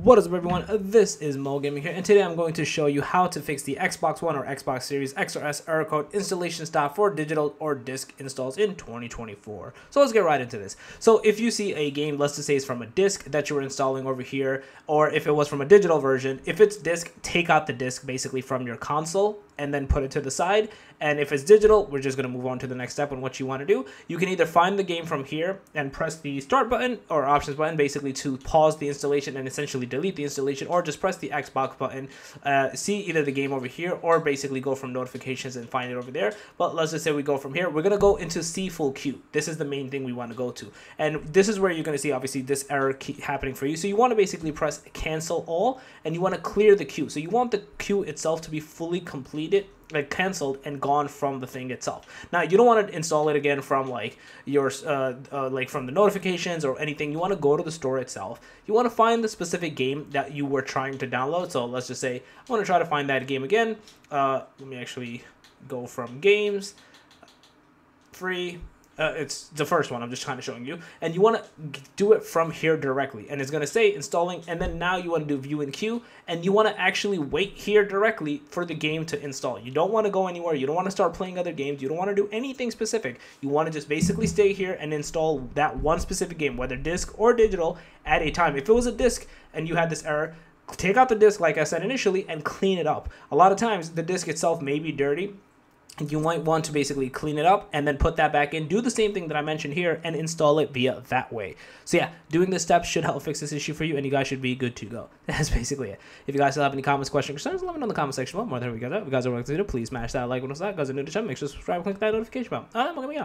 What is up everyone, this is Moe Gaming here and today I'm going to show you how to fix the Xbox One or Xbox Series X or S error code installation stop for digital or disc installs in 2024. So let's get right into this. So if you see a game, let's just say it's from a disc that you were installing over here, or if it was from a digital version, if it's disc, take out the disc basically from your console and then put it to the side. And if it's digital, we're just going to move on to the next step on what you want to do. You can either find the game from here and press the start button or options button basically to pause the installation and essentially delete the installation or just press the Xbox button, uh, see either the game over here or basically go from notifications and find it over there. But let's just say we go from here. We're going to go into see full queue. This is the main thing we want to go to. And this is where you're going to see obviously this error happening for you. So you want to basically press cancel all and you want to clear the queue. So you want the queue itself to be fully completed like canceled and gone from the thing itself. Now you don't want to install it again from like your uh, uh, like from the notifications or anything. You want to go to the store itself. You want to find the specific game that you were trying to download. So let's just say I want to try to find that game again. Uh, let me actually go from games free uh, it's the first one I'm just kind of showing you. And you want to do it from here directly. And it's going to say installing and then now you want to do view and queue and you want to actually wait here directly for the game to install. You don't want to go anywhere you don't want to start playing other games you don't want to do anything specific. You want to just basically stay here and install that one specific game whether disc or digital at a time. If it was a disc and you had this error take out the disc like I said initially and clean it up. A lot of times the disc itself may be dirty you might want to basically clean it up and then put that back in. Do the same thing that i mentioned here and install it via that way. So yeah doing this step should help fix this issue for you and you guys should be good to go. That's basically it. If you guys still have any comments questions concerns let me know in the comment section below. More than we got that. If you guys are willing to do please smash that like button that guys are new to the channel make sure to subscribe and click that notification bell. I'm gonna be out